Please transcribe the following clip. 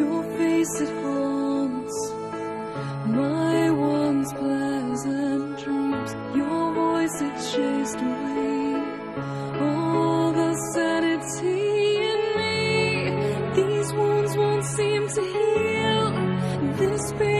your face it haunts my once pleasant dreams. Your voice it chased away all the sanity in me. These wounds won't seem to heal this pain.